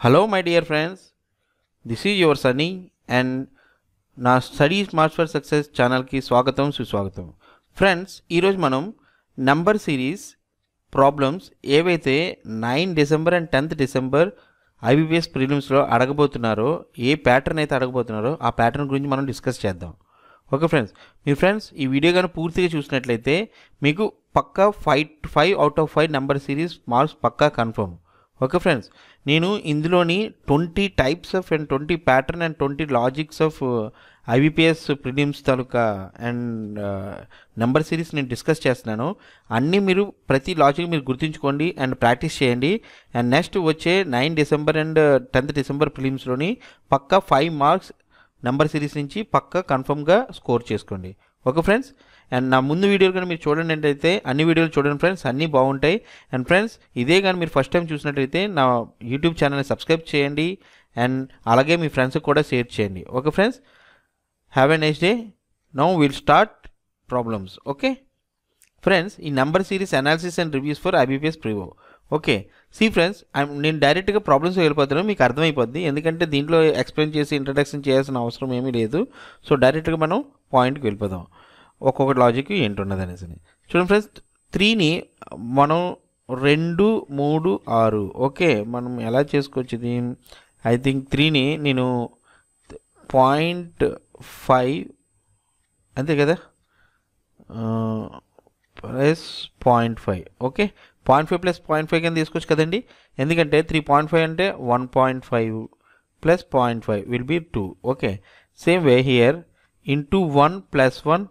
Hello my dear friends this is your Sunny and నా study smart for success ఛానల్కి స్వాగతం సుస్వాగతం. Friends ఈరోజు మనం నంబర్ సిరీస్ ప్రాబ్లమ్స్ ఏవైతే nine December and tenth December IBPS ప్రిలిమ్స్లో అడగబోతున్నారో ఏ ప్యాటర్న్ అయితే అడగబోతున్నారో ఆ ప్యాటర్న్ గురించి మనం డిస్కస్ చేద్దాం. ఓకే ఫ్రెండ్స్ మీ ఫ్రెండ్స్ ఈ వీడియో కానీ పూర్తిగా చూసినట్లయితే మీకు పక్కా five five out of five number series marks Pakka confirm okay friends నేను ఇందులోని twenty types of and twenty pattern and twenty logics of IBPS prelims taluka and number series నేను discuss చేస్తున్నాను. అన్నీ మీరు ప్రతి లాజిక్ మీరు గుర్తుంచుకోండి అండ్ ప్రాక్టీస్ చేయండి. అండ్ నెక్స్ట్ వచ్చే nine December and tenth December ప్రిలిమ్స్లోని పక్కా ఫైవ్ మార్క్స్ నెంబర్ సిరీస్ నుంచి పక్కా కన్ఫర్మ్గా స్కోర్ చేసుకోండి. ఓకే ఫ్రెండ్స్ అండ్ నా ముందు వీడియోలు కానీ మీరు చూడండి అయితే అన్ని వీడియోలు చూడండి ఫ్రెండ్స్ అన్నీ బాగుంటాయి. అండ్ ఫ్రెండ్స్ ఇదే కానీ మీరు ఫస్ట్ టైం చూసినట్టయితే నా యూట్యూబ్ ఛానల్ని సబ్స్క్రైబ్ చేయండి. అండ్ అలాగే మీ ఫ్రెండ్స్కి కూడా షేర్ చేయండి. Okay friends have a nice day now will start problems okay friends ఈ number series analysis and reviews for IBPS ప్రివో okay C friends నేను డైరెక్ట్గా ప్రాబ్లమ్స్ వెళ్ళిపోతాను మీకు అర్థమైపోద్ది. ఎందుకంటే దీంట్లో ఎక్స్ప్లెయిన్ చేసి ఇంట్రడక్షన్ చేయాల్సిన అవసరం ఏమీ లేదు. సో డైరెక్ట్గా మనం పాయింట్కి వెళ్ళిపోదాం. ఒక్కొక్క లాజిక్ ఏంటున్నది అనేసి చూడండి ఫ్రెండ్స్ త్రీని మనం రెండు మూడు ఆరు ఓకే మనం ఎలా చేసుకోవచ్చు ఇది ఐ థింక్ త్రీని నేను పాయింట్ ఫైవ్ అంతే కదా? Plus point five okay? Point five plus point five కింద తీసుకోవచ్చు కదండి? ఎందుకంటే త్రీ పాయింట్ ఫైవ్ అంటే one point five plus point five will be two okay? Same way here into one plus one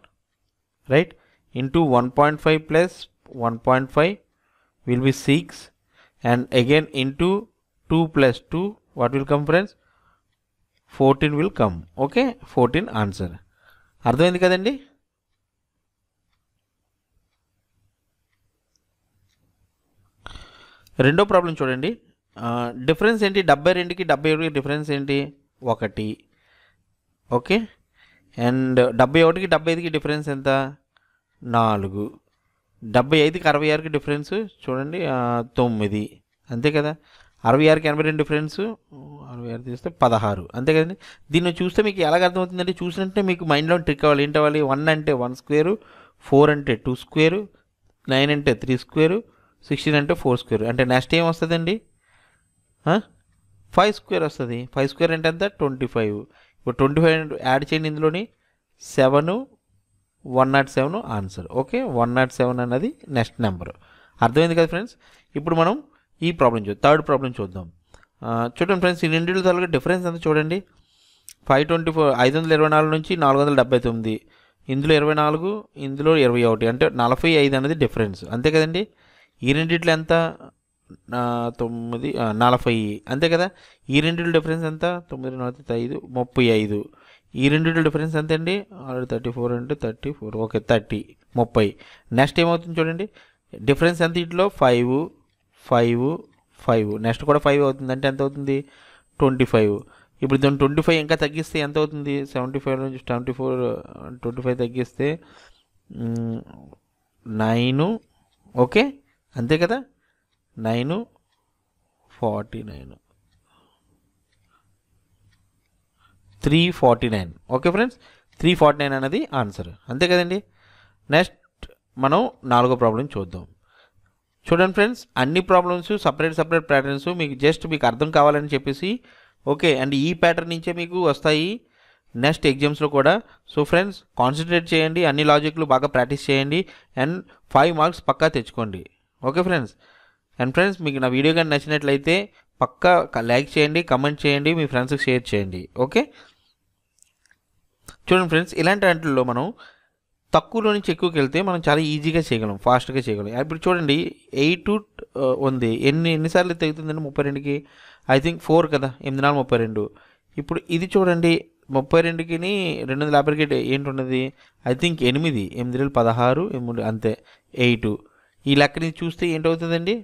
right into one point five plus one point five will be six and again into two plus two what will come fourteen will come okay fourteen answer అర్థమైంది కదండి? రెండో problem చూడండి. Difference ఏంటి? డెబ్బై రెండుకి డెబ్బై ఏడుకి difference ఏంటి? ఒకటి. ఓకే అండ్ డెబ్బై ఒకటికి డెబ్బై ఐదుకి డిఫరెన్స్ ఎంత? నాలుగు. డెబ్బై ఐదుకి అరవై ఆరుకి డిఫరెన్స్ చూడండి తొమ్మిది. అంతే కదా? అరవై ఆరుకి ఎనభై రెండు డిఫరెన్స్ అరవై ఆరు తీస్తే పదహారు. అంతే కదండి? దీన్ని చూస్తే మీకు ఎలాగ అర్థమవుతుందంటే చూసినట్టే మీకు మైండ్లో ట్రిక్ అవ్వాలి. ఏంటి అవ్వాలి? వన్ అంటే వన్ స్క్వేరు ఫోర్ అంటే టూ స్క్వేరు నైన్ అంటే త్రీ స్క్వేరు సిక్స్టీన్ అంటే ఫోర్ స్క్వేర్. అంటే నెక్స్ట్ ఏం వస్తుందండి? ఫైవ్ స్క్వేర్ వస్తుంది. ఫైవ్ స్క్వేర్ అంటే ఎంత? Twenty five. Twenty five add చేయండి ఇందులోని. Seven one nought seven answer. Okay? One nought seven అన్నది నెక్స్ట్ నెంబర్. అర్థమైంది కదా ఫ్రెండ్స్? ఇప్పుడు మనం ఈ ప్రాబ్లం చూద్దాం థర్డ్ ప్రాబ్లం చూద్దాం. చూడండి ఫ్రెండ్స్ ఈ రెండింటి తాలూకా డిఫరెన్స్ ఎంత చూడండి. ఫైవ్ ట్వంటీ ఫోర్ ఐదు వందల ఇరవై నాలుగు నుంచి నాలుగు వందల డెబ్బై తొమ్మిది. ఇందులో ఇరవై నాలుగు ఇందులో ఇరవై ఒకటి. అంటే నలభై ఐదు అనేది డిఫరెన్స్. అంతే కదండి? ఈ రెండిట్లో ఎంత? తొమ్మిది నలభై అంతే కదా? ఈ రెండు డిఫరెన్స్ ఎంత? తొమ్మిది నలభై ఐదు ముప్పై ఐదు. ఈ రెండు డిఫరెన్స్ ఎంత అండి ఆల్రెడీ థర్టీ ఫోర్ అంటే థర్టీ ఫోర్ ఓకే థర్టీ ముప్పై. నెక్స్ట్ ఏమవుతుంది చూడండి. డిఫరెన్స్ ఎంత ఇంట్లో? ఫైవ్ ఫైవ్ ఫైవ్ నెక్స్ట్ కూడా ఫైవ్ అవుతుంది. అంటే ఎంత అవుతుంది? ట్వంటీ ఫైవ్ ఇప్పుడు దాన్ని ట్వంటీ ఫైవ్ ఇంకా తగ్గిస్తే ఎంత అవుతుంది? సెవెంటీ ఫైవ్ నుంచి సెవెంటీ ఫోర్ ట్వంటీ ఫైవ్ తగ్గిస్తే నైను ఓకే? అంతే కదా? Nine forty nine. Three forty nine. Okay friends three forty nine అనేది ఆన్సర్. అంతే కదండి? నెక్స్ట్ మనం నాలుగో ప్రాబ్లం చూద్దాం. చూడండి ఫ్రెండ్స్ అన్ని ప్రాబ్లమ్స్ సపరేట్ సపరేట్ ప్యాటర్న్స్ మీకు జస్ట్ మీకు అర్థం కావాలని చెప్పేసి ఓకే అండ్ ఈ ప్యాటర్న్ నుంచే మీకు వస్తాయి నెక్స్ట్ ఎగ్జామ్స్లో కూడా. సో ఫ్రెండ్స్ కాన్సన్ట్రేట్ చేయండి అన్ని లాజిక్లు బాగా ప్రాక్టీస్ చేయండి అండ్ ఫైవ్ మార్క్స్ పక్కా తెచ్చుకోండి. Okay friends? అండ్ ఫ్రెండ్స్ మీకు నా వీడియో కానీ నచ్చినట్లయితే పక్కా లైక్ చేయండి కమెంట్ చేయండి మీ ఫ్రెండ్స్కి షేర్ చేయండి. ఓకే చూడండి ఫ్రెండ్స్ ఇలాంటి వాటిల్లో మనం తక్కువలో నుంచి ఎక్కువకి వెళ్తే మనం చాలా ఈజీగా చేయగలం ఫాస్ట్గా చేయగలం. ఇప్పుడు చూడండి ఎయిట్ uh, ఉంది. ఎన్ని ఎన్నిసార్లు తెగుతుందండి ముప్పై రెండుకి? ఐ థింక్ ఫోర్ కదా? ఎనిమిది నాలుగు ముప్పై రెండు. ఇప్పుడు ఇది చూడండి ముప్పై రెండుకి రెండు వందల యాభైకి ఏంటి ఉన్నది ఐ థింక్ ఎనిమిది ఎనిమిది వేలు పదహారు ఎనిమిది అంతే ఎయిట్ ఈ లెక్కని చూస్తే ఏంటవుతుందండి?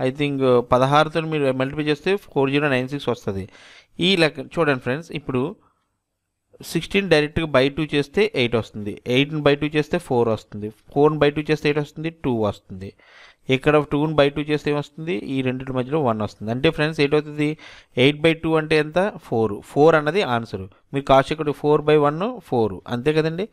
ఐ థింక్ పదహారుతో మీరు మల్టిప్లై చేస్తే ఫోర్ జీరో నైన్ సిక్స్ వస్తుంది. ఈ లెక్క చూడండి ఫ్రెండ్స్ ఇప్పుడు సిక్స్టీన్ డైరెక్ట్గా బై టూ చేస్తే ఎయిట్ వస్తుంది. ఎయిట్ని బై టూ చేస్తే ఫోర్ వస్తుంది. ఫోర్ని బై టూ చేస్తే ఎయిట్ వస్తుంది. టూ వస్తుంది. ఇక్కడ టూని బై టూ చేస్తే ఏమొస్తుంది? ఈ రెండింటి మధ్యలో వన్ వస్తుంది. అంటే ఫ్రెండ్స్ ఏటవుతుంది? అవుతుంది ఎయిట్ బై టూ అంటే ఎంత? ఫోర్ ఫోర్ అన్నది ఆన్సర్ మీరు కాస్ట్ ఇక్కడ ఫోర్ బై వన్ ఫోర్ అంతే కదండి?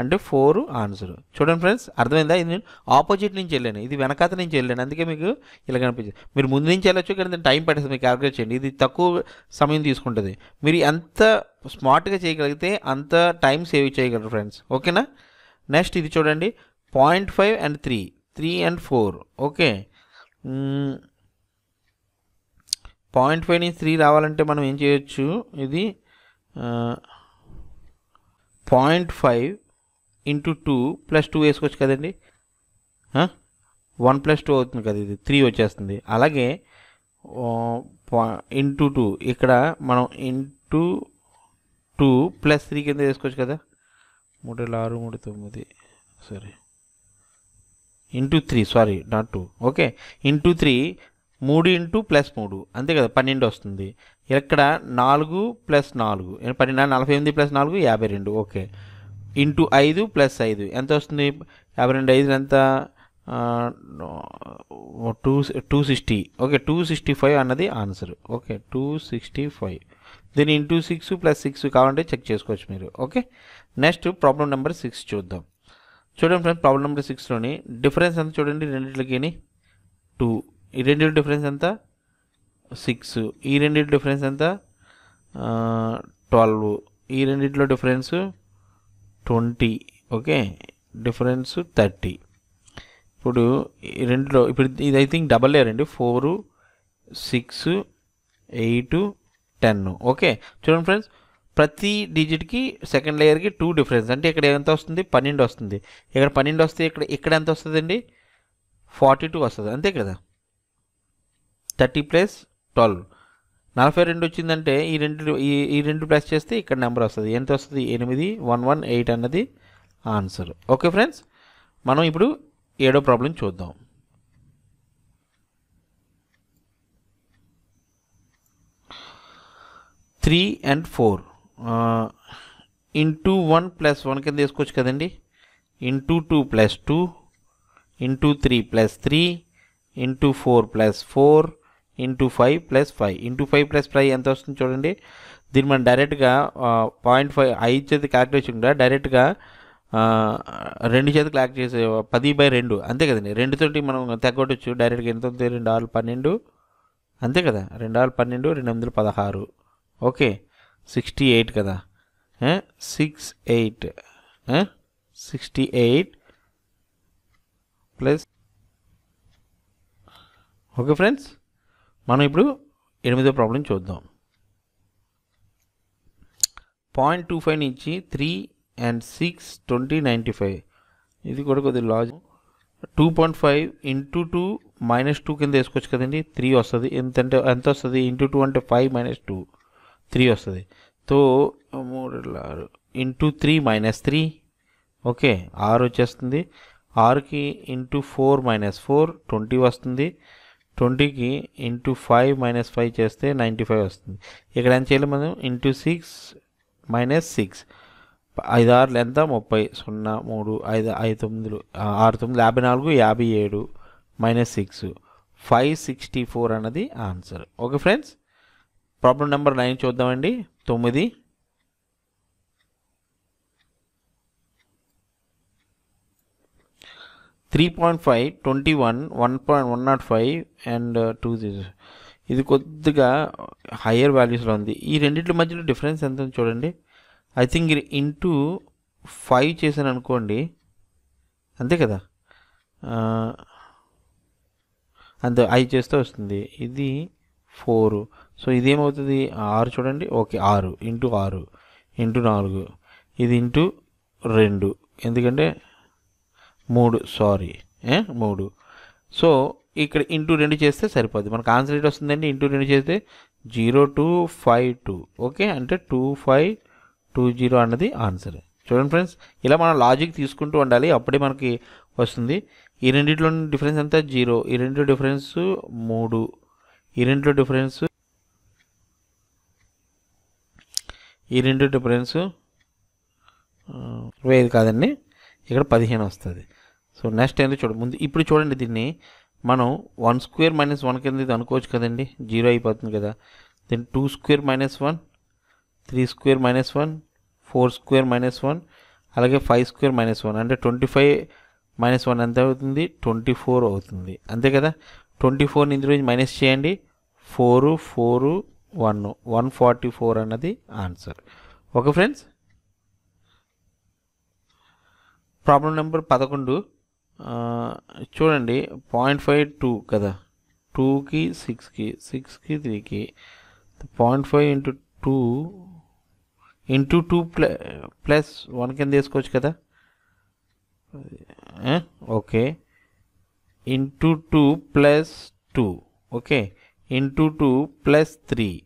అంటే ఫోర్ ఆన్సర్ చూడండి ఫ్రెండ్స్ అర్థమైందా? ఇది నేను ఆపోజిట్ నుంచి వెళ్ళాను. ఇది వెనకాత నుంచి వెళ్ళాను. అందుకే మీకు ఇలా కనిపించింది. మీరు ముందు నుంచి వెళ్ళొచ్చు కానీ టైం పట్టేస్తుంది మీకు క్యాల్కులేట్ చేయండి. ఇది తక్కువ సమయం తీసుకుంటుంది. మీరు ఎంత స్మార్ట్గా చేయగలిగితే అంత టైం సేవ్ చేయగలరు ఫ్రెండ్స్ ఓకేనా? నెక్స్ట్ ఇది చూడండి. Point five and three three and four. Okay. Point five నుంచి త్రీ రావాలంటే మనం ఏం చేయొచ్చు? ఇది point five into two plus two వేసుకోవచ్చు కదండి? వన్ ప్లస్ టూ అవుతుంది కదా ఇది. త్రీ వచ్చేస్తుంది. అలాగే ఇంటూ టూ. ఇక్కడ మనం ఇంటూ టూ ప్లస్ త్రీ కింద వేసుకోవచ్చు కదా? మూడు ఆరు మూడు తొమ్మిది. సరే. Into three sorry not two. Okay into three మూడు ఇంటూ ప్లస్ మూడు. అంతే కదా పన్నెండు వస్తుంది. ఇక్కడ నాలుగు ప్లస్ నాలుగు పన్నెండు నలభై ఎనిమిది ప్లస్ నాలుగు యాభై రెండు. ఓకే ఇంటూ ఐదు ప్లస్ ఐదు. ఎంత వస్తుంది? యాభై రెండు ఐదు ఎంత? Two two sixty. Okay two sixty five అన్నది answer. Okay two sixty five. దీని ఇంటూ సిక్స్ ప్లస్ సిక్స్ కావాలంటే చెక్ చేసుకోవచ్చు మీరు. Okay next problem number six చూద్దాం. చూడండి ఫ్రెండ్స్ ప్రాబ్లం నెంబర్ సిక్స్లోని డిఫరెన్స్ ఎంత చూడండి రెండింటికి టూ ఈ రెండింటి డిఫరెన్స్ ఎంత? సిక్స్ ఈ రెండింటి డిఫరెన్స్ ఎంత? ట్వెల్వ్ ఈ రెండింటిలో difference twenty okay? Difference thirty ఇప్పుడు ఈ రెండులో ఇప్పుడు ఇది ఐ థింక్ డబల్ లేయర్ అండి four six eight ten okay? చూడండి ఫ్రెండ్స్ ప్రతి డిజిట్కి సెకండ్ లేయర్కి టూ డిఫరెన్స్ అంటే ఇక్కడ ఎంత వస్తుంది? పన్నెండు వస్తుంది. ఇక్కడ పన్నెండు వస్తే ఇక్కడ ఇక్కడ ఎంత వస్తుందండి? ఫార్టీ టూ వస్తుంది. అంతే కదా? థర్టీ ప్లస్ ట్వెల్వ్ నలభై రెండు వచ్చిందంటే ఈ రెండు ఈ ఈ రెండు ప్లస్ చేస్తే ఇక్కడ నెంబర్ వస్తుంది. ఎంత వస్తుంది? ఎనిమిది వన్ వన్ ఎయిట్ అన్నది ఆన్సర్ ఓకే ఫ్రెండ్స్ మనం ఇప్పుడు ఏడో ప్రాబ్లం చూద్దాం. Three and four into one plus one కింద వేసుకోవచ్చు కదండి. Into two plus two into three plus three into four plus four into five plus five. Into five plus five ఎంత వస్తుంది చూడండి. దీన్ని మనం డైరెక్ట్గా పాయింట్ ఫైవ్ ఐదు చేతి క్యాల్కులేషన్ కూడా డైరెక్ట్గా రెండు చేతి క్లాక్ చేసే పది బై రెండు. అంతే కదండి. రెండుతోటి మనం తగ్గొట్టచ్చు. డైరెక్ట్గా ఎంత ఉంది? రెండు ఆరు పన్నెండు. అంతే కదా. రెండు ఆరు పన్నెండు రెండు వందల పదహారు. ఓకే. సిక్స్టీ ఎయిట్ కదా. Six eight. Sixty eight plus okay friends మనం ఇప్పుడు ఎనిమిదో ప్రాబ్లం చూద్దాం. పాయింట్ టూ ఫైవ్ నుంచి three and six twenty ninety five. ఇది కూడా కొద్దిగా logic. Two point five into two minus two కింద వేసుకోవచ్చు కదండి త్రీ వస్తుంది. ఎంతంటే ఎంత వస్తుంది? ఇంటూ టూ అంటే ఫైవ్ మైనస్ టూ. త్రీ వస్తుంది. తో మూడు ఆరు into three minus three. Okay ఆరు వచ్చేస్తుంది. ఆరుకి into four minus four twenty వస్తుంది. ట్వంటీకి ఇంటూ ఫైవ్ మైనస్ ఫైవ్ చేస్తే నైంటీ ఫైవ్ వస్తుంది. ఇక్కడ ఏం చేయాలి మనం? Into six minus six. ఐదు ఆరులు ఎంత ముప్పై. సున్నా మూడు ఐదు ఐదు తొమ్మిదిలు ఆరు తొమ్మిది యాభై నాలుగు యాభై ఏడు minus six. Five sixty four అన్నది answer. Okay friends? Problem number nine చూద్దామండి. తొమ్మిది. Three point five twenty one one point one nought five and two zero. ఇది కొద్దిగా హయ్యర్ వాల్యూస్లో ఉంది. ఈ రెండింటి మధ్యలో డిఫరెన్స్ ఎంత ఉంది చూడండి. ఐ థింక్ ఇది ఇంటూ ఫైవ్ చేశాను అనుకోండి. అంతే కదా? అంతే ఐ చేస్తే వస్తుంది. ఇది ఫోరు. సో ఇదేమవుతుంది? ఆరు చూడండి. ఓకే ఆరు. ఇంటూ ఆరు. ఇంటూ నాలుగు. ఇది ఇంటూ రెండు. ఎందుకంటే మూడు. సారీ. మూడు. సో ఇక్కడ ఇంటూ రెండు చేస్తే సరిపోద్ది. మనకు ఆన్సర్ ఏంటి వస్తుందండి? ఇంటూ రెండు చేస్తే zero two five two. Okay? అంటే టూ ఫైవ్ టూ జీరో అన్నది ఆన్సర్. చూడండి ఫ్రెండ్స్ ఇలా మనం లాజిక్ తీసుకుంటూ ఉండాలి. అప్పుడే మనకి వస్తుంది. ఈ రెండింటిలో డిఫరెన్స్ ఎంత? జీరో. ఈ రెండు డిఫరెన్స్ మూడు. ఈ రెండింటిలో డిఫరెన్స్ ఈ రెండు డిఫరెన్స్ ఇరవై ఐదు కాదండి. ఇక్కడ పదిహేను వస్తుంది. సో నెక్స్ట్ ఏంటో చూడండి ముందు ఇప్పుడు చూడండి దీన్ని. మనం వన్ స్క్వేర్ మైనస్ వన్ కింద ఇది అనుకోవచ్చు కదండి. జీరో అయిపోతుంది కదా. దీన్ని two square minus one three square minus one four square minus one అలాగే ఫైవ్ స్క్వేర్ మైనస్ వన్ అంటే ట్వంటీ ఫైవ్ మైనస్ వన్ ఎంత అవుతుంది? ట్వంటీ ఫోర్ అవుతుంది. అంతే కదా? ట్వంటీ ఫోర్ని ఇందులో మైనస్ చేయండి. Four four one one forty four అన్నది answer. Okay friends? Problem number పదకొండు. చూడండి పాయింట్ ఫైవ్ టూ కదా. టూకి సిక్స్కి సిక్స్కి త్రీకి. Point five into two into two ప్ల plus one కింద వేసుకోవచ్చు కదా. Okay. Into two plus two. Okay. Into two plus three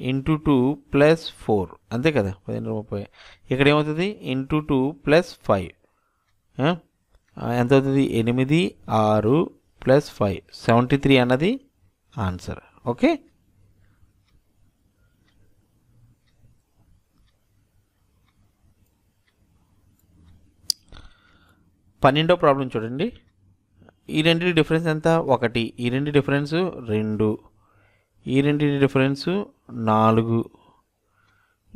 into two plus four. అంతే కదా పదిహేను ముప్పై. ఇక్కడ ఏమవుతుంది? Into two plus five. ఎంత అవుతుంది? ఎనిమిది ఆరు ప్లస్ ఫైవ్. సెవెంటీ త్రీ అన్నది ఆన్సర్. ఓకే? పన్నెండో ప్రాబ్లం చూడండి. ఈ రెండు డిఫరెన్స్ ఎంత? ఒకటి. ఈ రెండు డిఫరెన్స్ రెండు. ఈ రెండింటి డిఫరెన్స్ నాలుగు.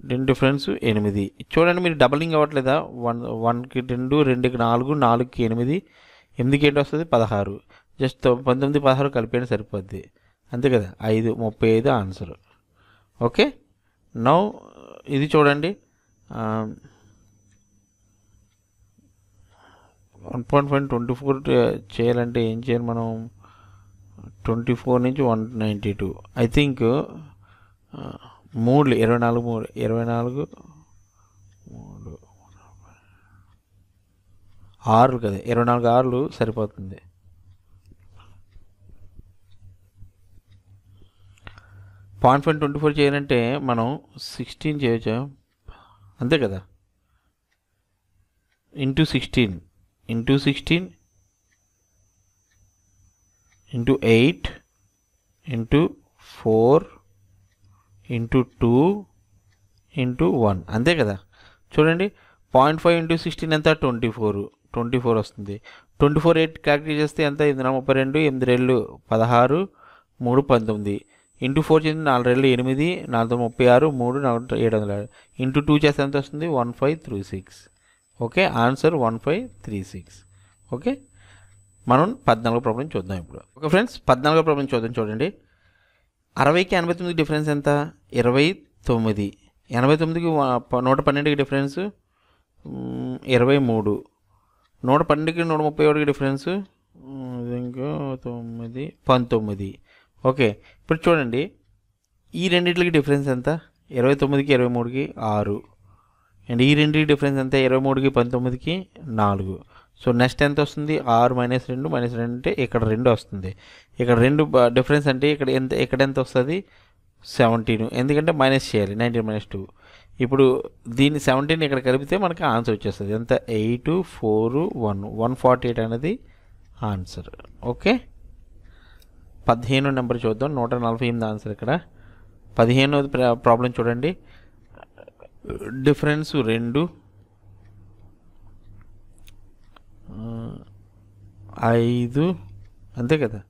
రెండు డిఫరెన్స్ ఎనిమిది. చూడండి మీరు డబలింగ్ అవ్వట్లేదా? వన్ వన్కి రెండు రెండుకి నాలుగు నాలుగుకి ఎనిమిది ఎనిమిదికి ఏంటి వస్తుంది? పదహారు. జస్ట్ పంతొమ్మిది పదహారు కలిపేయండి సరిపోద్ది. అంతే కదా? ఐదు ముప్పై ఐదు ఆన్సర్. ఓకే? నౌ ఇది చూడండి. One point five twenty four చేయాలంటే ఏం చేయాలి మనం? ట్వంటీ ఫోర్ నుంచి one ninety two. I think మూడు ఇరవై నాలుగు మూడు ఇరవై నాలుగు మూడు ఆరు కదా ఇరవై నాలుగు ఆరులు సరిపోతుంది. పాయింట్ ఫైవ్ ట్వంటీ ఫోర్ చేయాలంటే మనం సిక్స్టీన్ చేయొచ్చా. అంతే కదా? Into sixteen into sixteen into eight into four into two into one. అంతే కదా? చూడండి పాయింట్ ఫైవ్ ఇంటూ సిక్స్టీన్ ఎంత? Twenty four. ట్వంటీ ఫోర్ వస్తుంది. ట్వంటీ ఫోర్ ఎయిట్ క్యాలిక్యులేట్ చేస్తే ఎంత? ఎనిమిది ముప్పై రెండు ఎనిమిది రెండు పదహారు మూడు పంతొమ్మిది. ఇంటూ ఫోర్ చేసి నాలుగు రెండు ఎనిమిది నాలుగు ముప్పై ఆరు మూడు నాలుగు ఏడు వందల ఆరు. ఇంటూ టూ చేస్తే ఎంత వస్తుంది? One five three six. Okay? Answer one five three six. Okay? మనం పద్నాలుగో ప్రాబ్లం చూద్దాం ఇప్పుడు. ఓకే ఫ్రెండ్స్ పద్నాలుగో ప్రాబ్లం చూద్దాం చూడండి. అరవైకి ఎనభై తొమ్మిది డిఫరెన్స్ ఎంత? ఇరవై తొమ్మిది. ఎనభై తొమ్మిదికి నూట పన్నెండుకి డిఫరెన్స్ ఇరవై మూడు. నూట పన్నెండుకి నూట ముప్పై ఒకటికి డిఫరెన్స్ ఇంకా తొమ్మిది పంతొమ్మిది. ఓకే ఇప్పుడు చూడండి. ఈ రెండింటికి డిఫరెన్స్ ఎంత? ఇరవై తొమ్మిదికి ఇరవై మూడుకి ఆరు. అండ్ ఈ రెండింటికి డిఫరెన్స్ ఎంత? ఇరవై మూడుకి పంతొమ్మిదికి నాలుగు. సో నెక్స్ట్ ఎంత వస్తుంది? ఆరు మైనస్ రెండు మైనస్ రెండు అంటే ఇక్కడ రెండు వస్తుంది. ఇక్కడ రెండు డిఫరెన్స్ అంటే ఇక్కడ ఎంత ఇక్కడ ఎంత వస్తుంది? సెవెంటీన్. ఎందుకంటే మైనస్ చేయాలి నైన్టీన్ మైనస్ టూ. ఇప్పుడు దీన్ని సెవెంటీన్ ఇక్కడ కలిపితే మనకి ఆన్సర్ వచ్చేస్తుంది. ఎంత? Eight four one. One forty eight అనేది ఆన్సర్. ఓకే? పదిహేను నెంబర్ చూద్దాం. నూట నలభై ఎనిమిది ఆన్సర్ ఇక్కడ. పదిహేను ప్రాబ్లం చూడండి. డిఫరెన్స్ రెండు ఆ, ఐదు అంతే కదా?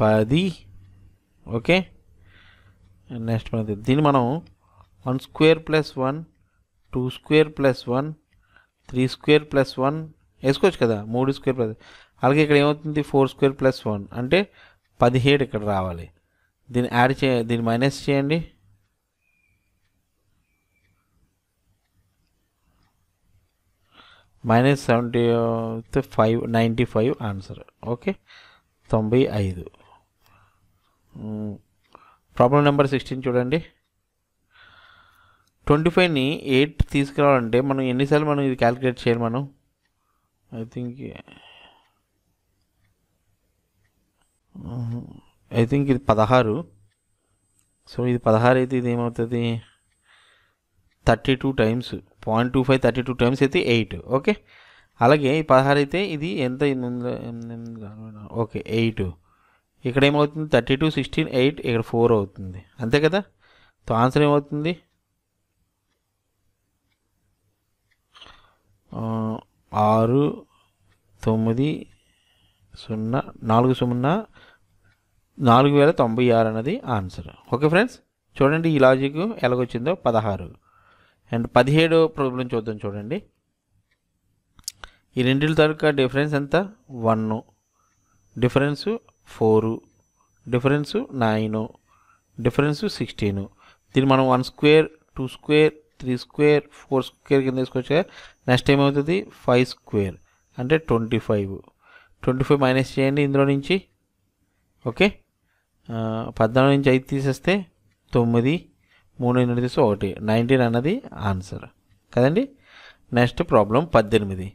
పది ఓకే? నెక్స్ట్ మనది దీన్ని మనం one square plus one two square plus one three square plus one వేసుకోవచ్చు కదా? మూడు స్క్వేర్ ప్లస్ అలాగే ఇక్కడ ఏమవుతుంది? Four square plus one. అంటే పదిహేడు ఇక్కడ రావాలి. దీన్ని యాడ్ చే దీన్ని మైనస్ చేయండి. Minus seventy five ninety five answer okay తొంభై ఐదు. ప్రాబ్లం నెంబర్ సిక్స్టీన్ చూడండి. ట్వంటీ ఫైవ్ని ఎయిట్ తీసుకురావాలంటే మనం ఎన్నిసార్లు మనం ఇది క్యాలిక్యులేట్ చేయాలి మనం? ఐ థింక్ ఐ థింక్ ఇది పదహారు. సో ఇది పదహారు అయితే ఇది ఏమవుతుంది? Thirty two times point two five thirty two times అయితే ఎయిట్ ఓకే? అలాగే ఈ పదహారు అయితే ఇది ఎంత ఓకే ఎయిట్. ఇక్కడ ఏమవుతుంది? థర్టీ టూ సిక్స్టీన్ ఎయిట్ ఇక్కడ ఫోర్ అవుతుంది. అంతే కదా? తో ఆన్సర్ ఏమవుతుంది? ఆరు తొమ్మిది సున్నా నాలుగు సున్నా నాలుగు వేల తొంభై ఆరు అన్నది ఆన్సర్. Okay friends? చూడండి ఈ లాజిక్ ఎలాగొచ్చిందో. పదహారు. అండ్ పదిహేడో ప్రాబ్లం చూద్దాం చూడండి. ఈ రెండింటి తాలూకా డిఫరెన్స్ ఎంత? One difference four. Difference nine. Difference sixteen. దీన్ని మనం one square two square three square four square కింద తీసుకొచ్చా నెక్స్ట్ ఏమవుతుంది? Five square. అంటే twenty five. Twenty five minus చేయండి ఇందులో నుంచి. ఓకే? పద్నాలుగు నుంచి ఐదు తీసేస్తే తొమ్మిది. మూడు ఎనిమిది తీస్తే ఒకటి. నైన్టీన్ అన్నది ఆన్సర్. కదండి? నెక్స్ట్ ప్రాబ్లం పద్దెనిమిది.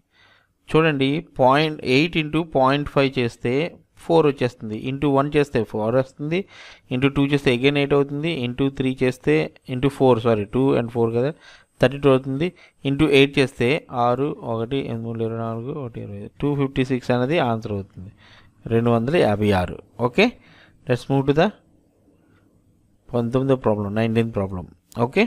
చూడండి point eight into point five చేస్తే ఫోర్ వచ్చేస్తుంది. ఇంటూ వన్ చేస్తే ఫోర్ వస్తుంది. ఇంటూ టూ చేస్తే అగైన్ ఎయిట్ అవుతుంది. ఇంటూ త్రీ చేస్తే into four sorry two and four కదా థర్టీ టూ అవుతుంది. ఇంటూ ఎయిట్ చేస్తే ఆరు ఒకటి ఎనిమిది మూడు ఇరవై నాలుగు ఒకటి ఇరవై టూ ఫిఫ్టీ సిక్స్ అనేది ఆన్సర్ అవుతుంది. రెండు వందల యాభై ఆరు. Okay? Let's move to the పంతొమ్మిదో problem nineteenth problem. Okay?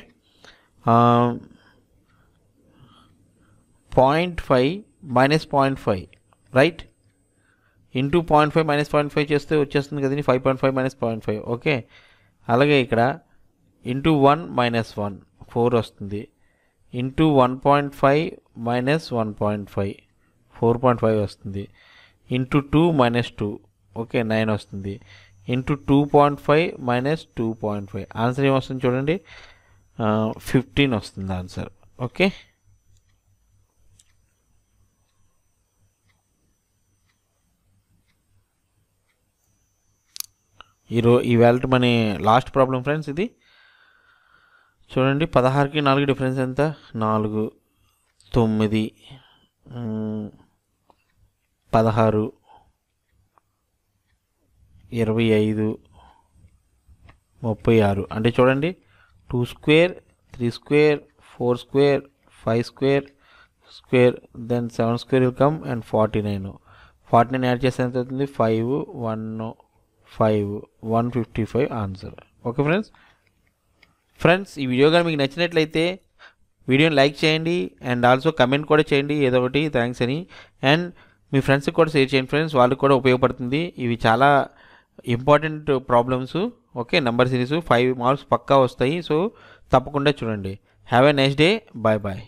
Point five minus point five right? Into point five minus point five చేస్తే వచ్చేస్తుంది కదండి five point five minus point five okay? అలాగే ఇక్కడ into one minus one four వస్తుంది. Into one point five minus one point five four point five వస్తుంది. Into two minus two okay? Nine వస్తుంది. Into two point five minus two point five. Answer ఏమొస్తుంది చూడండి. Fifteen వస్తుంది answer. Okay? ఈరో ఈవేళ మన last problem friends ఇది. చూడండి పదహారుకి నాలుగు డిఫరెన్స్ ఎంత? నాలుగు తొమ్మిది పదహారు ఇరవై ఐదు ముప్పై ఆరు. అంటే చూడండి two square three square four square five square square then seven square will come and forty nine. Forty nine add చేస్తే ఎంత అవుతుంది? Five one five one fifty five answer. Okay friends? Friends ఈ వీడియో కానీ మీకు నచ్చినట్లయితే వీడియోని like చేయండి and also comment కూడా చేయండి ఏదో ఒకటి. థ్యాంక్స్ అని. అండ్ మీ ఫ్రెండ్స్కి కూడా షేర్ చేయండి ఫ్రెండ్స్. వాళ్ళకి కూడా ఉపయోగపడుతుంది. ఇవి చాలా important problems okay number series five marks పక్కా వస్తాయి. సో తప్పకుండా చూడండి. Have a next day bye bye